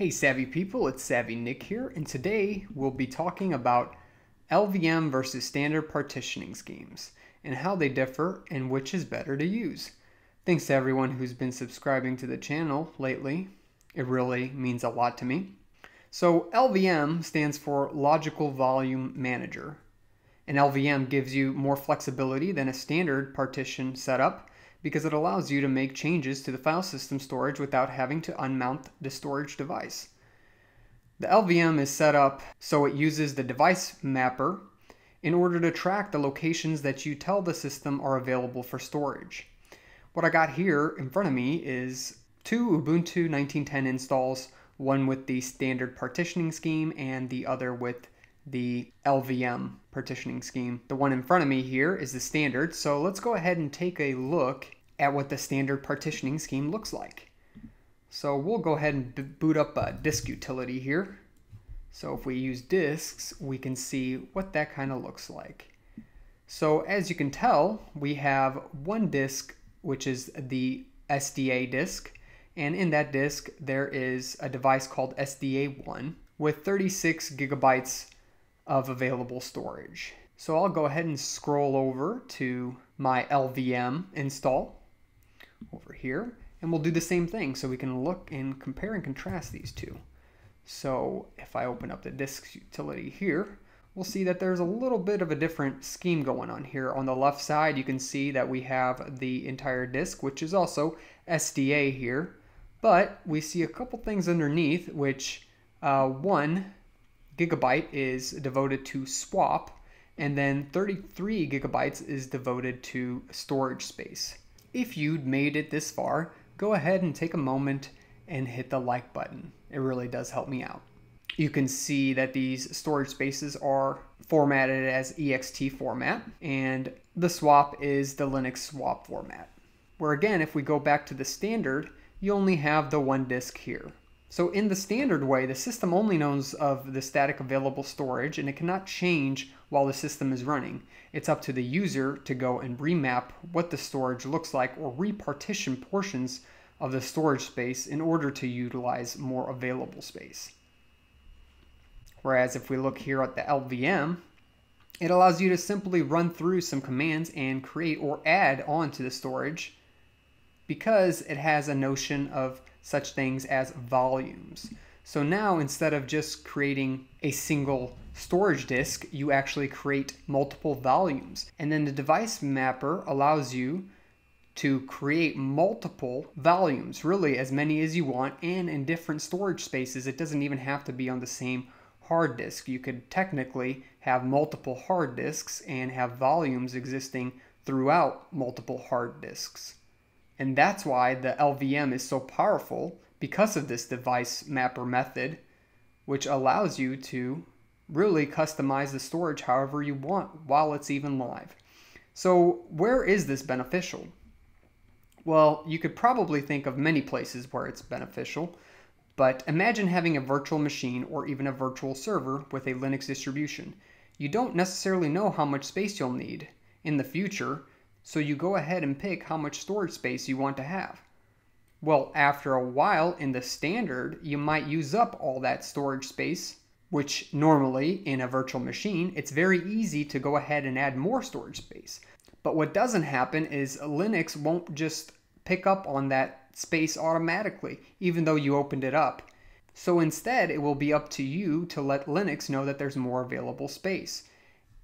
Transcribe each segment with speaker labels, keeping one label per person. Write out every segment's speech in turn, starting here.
Speaker 1: Hey Savvy people, it's SavvyNik here, and today we'll be talking about LVM versus standard partitioning schemes and how they differ and which is better to use. Thanks to everyone who's been subscribing to the channel lately. It really means a lot to me. So LVM stands for Logical Volume Manager. An LVM gives you more flexibility than a standard partition setup because it allows you to make changes to the file system storage without having to unmount the storage device. The LVM is set up so it uses the device mapper in order to track the locations that you tell the system are available for storage. What I got here in front of me is two Ubuntu 1910 installs, one with the standard partitioning scheme and the other with the LVM partitioning scheme. The one in front of me here is the standard, so let's go ahead and take a look at what the standard partitioning scheme looks like. So we'll go ahead and boot up a disk utility here. So if we use disks, we can see what that kind of looks like. So as you can tell, we have one disk, which is the SDA disk. And in that disk, there is a device called SDA1 with 36 gigabytes of available storage. So I'll go ahead and scroll over to my LVM install over here and we'll do the same thing so we can look and compare and contrast these two. So if I open up the disks utility here, we'll see that there's a little bit of a different scheme going on here. On the left side, you can see that we have the entire disk, which is also SDA here, but we see a couple things underneath, which uh, one, gigabyte is devoted to swap, and then 33 gigabytes is devoted to storage space. If you'd made it this far, go ahead and take a moment and hit the like button. It really does help me out. You can see that these storage spaces are formatted as ext format, and the swap is the Linux swap format. Where again, if we go back to the standard, you only have the one disk here. So in the standard way, the system only knows of the static available storage and it cannot change while the system is running. It's up to the user to go and remap what the storage looks like or repartition portions of the storage space in order to utilize more available space. Whereas if we look here at the LVM, it allows you to simply run through some commands and create or add on to the storage because it has a notion of such things as volumes. So now instead of just creating a single storage disk, you actually create multiple volumes. And then the device mapper allows you to create multiple volumes, really as many as you want, and in different storage spaces. It doesn't even have to be on the same hard disk. You could technically have multiple hard disks and have volumes existing throughout multiple hard disks. And that's why the LVM is so powerful because of this device mapper method, which allows you to really customize the storage however you want while it's even live. So where is this beneficial? Well, you could probably think of many places where it's beneficial, but imagine having a virtual machine or even a virtual server with a Linux distribution. You don't necessarily know how much space you'll need in the future, so you go ahead and pick how much storage space you want to have. Well, after a while in the standard, you might use up all that storage space, which normally in a virtual machine, it's very easy to go ahead and add more storage space. But what doesn't happen is Linux won't just pick up on that space automatically, even though you opened it up. So instead, it will be up to you to let Linux know that there's more available space.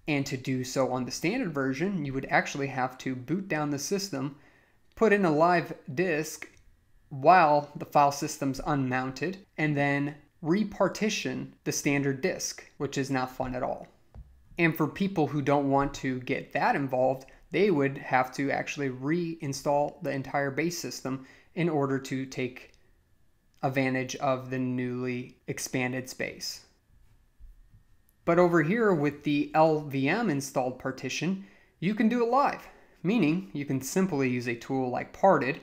Speaker 1: And to do so on the standard version, you would actually have to boot down the system, put in a live disk while the file system's unmounted, and then repartition the standard disk, which is not fun at all. And for people who don't want to get that involved, they would have to actually reinstall the entire base system in order to take advantage of the newly expanded space. But over here with the LVM installed partition, you can do it live, meaning you can simply use a tool like Parted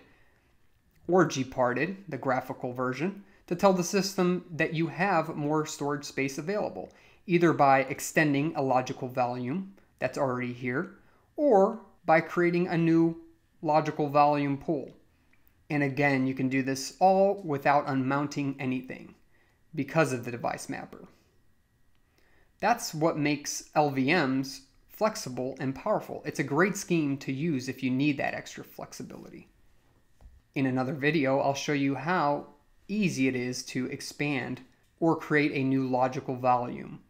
Speaker 1: or gparted, the graphical version, to tell the system that you have more storage space available, either by extending a logical volume that's already here, or by creating a new logical volume pool. And again, you can do this all without unmounting anything. because of the device mapper. That's what makes LVMs flexible and powerful. It's a great scheme to use if you need that extra flexibility. In another video, I'll show you how easy it is to expand or create a new logical volume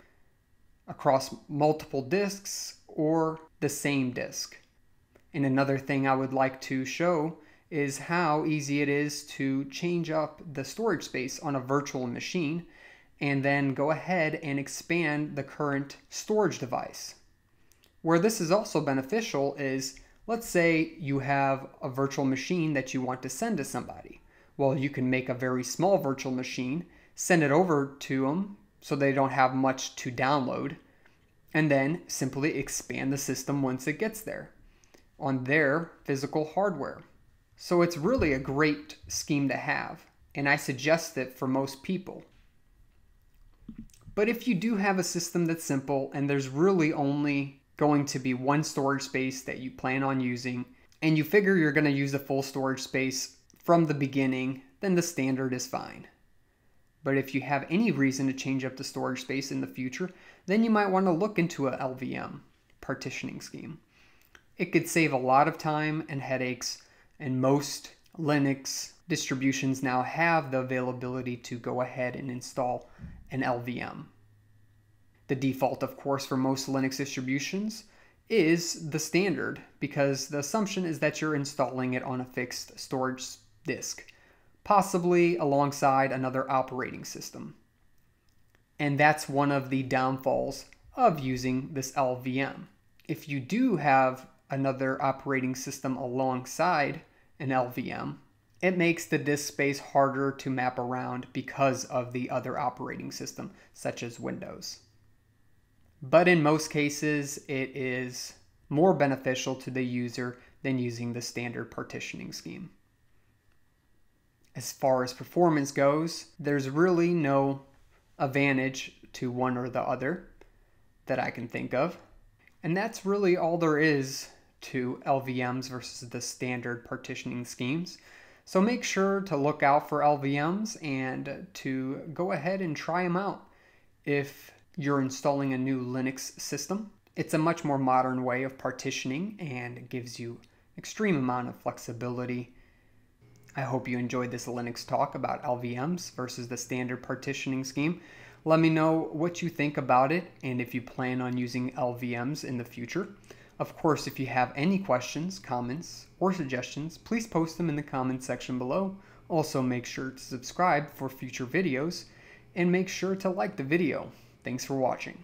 Speaker 1: across multiple disks or the same disk. And another thing I would like to show is how easy it is to change up the storage space on a virtual machine and then go ahead and expand the current storage device. Where this is also beneficial is let's say you have a virtual machine that you want to send to somebody. Well, you can make a very small virtual machine, send it over to them so they don't have much to download, and then simply expand the system once it gets there on their physical hardware. So it's really a great scheme to have, and I suggest it for most people. But if you do have a system that's simple and there's really only going to be one storage space that you plan on using, and you figure you're going to use the full storage space from the beginning, then the standard is fine. But if you have any reason to change up the storage space in the future, then you might want to look into a LVM partitioning scheme. It could save a lot of time and headaches, and most Linux distributions now have the availability to go ahead and install an LVM. The default, of course, for most Linux distributions is the standard because the assumption is that you're installing it on a fixed storage disk, possibly alongside another operating system. And that's one of the downfalls of using this LVM. If you do have another operating system alongside an LVM, it makes the disk space harder to map around because of the other operating system, such as Windows. But in most cases, it is more beneficial to the user than using the standard partitioning scheme. As far as performance goes, there's really no advantage to one or the other that I can think of. And that's really all there is to LVMs versus the standard partitioning schemes. So make sure to look out for LVMs and to go ahead and try them out if you're installing a new Linux system. It's a much more modern way of partitioning and gives you extreme amount of flexibility. I hope you enjoyed this Linux talk about LVMs versus the standard partitioning scheme. Let me know what you think about it and if you plan on using LVMs in the future. Of course, if you have any questions, comments, or suggestions, please post them in the comments section below. Also, make sure to subscribe for future videos and make sure to like the video. Thanks for watching.